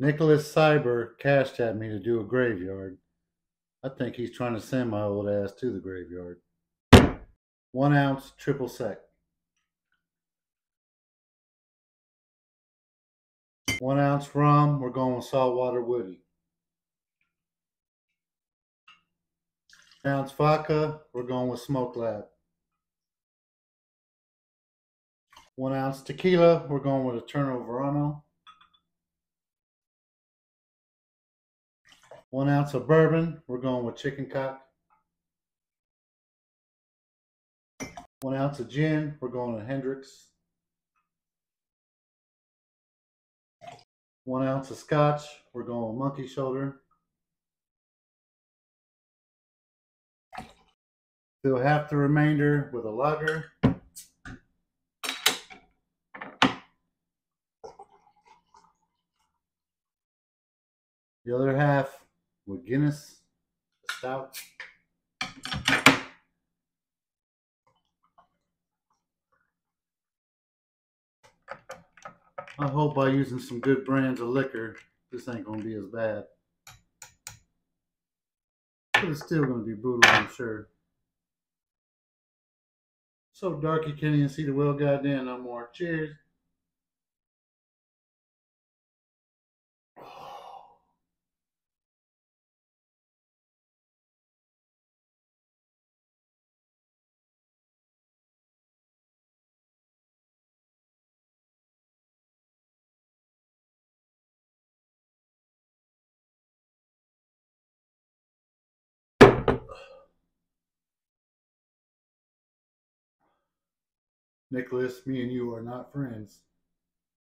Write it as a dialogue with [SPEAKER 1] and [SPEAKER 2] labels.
[SPEAKER 1] Nicholas Cyber cashed at me to do a graveyard. I think he's trying to send my old ass to the graveyard. One ounce triple sec. One ounce rum. We're going with saltwater woody. One Ounce vodka. We're going with smoke lab. One ounce tequila. We're going with a Eterno Verano. One ounce of bourbon. We're going with chicken cock. One ounce of gin. We're going with Hendrick's. One ounce of scotch. We're going with monkey shoulder. Fill half the remainder with a lager. The other half with Guinness stout. I hope by using some good brands of liquor, this ain't gonna be as bad. But it's still gonna be brutal, I'm sure. So dark you can't even see the well goddamn no more. Cheers. Nicholas, me and you are not friends.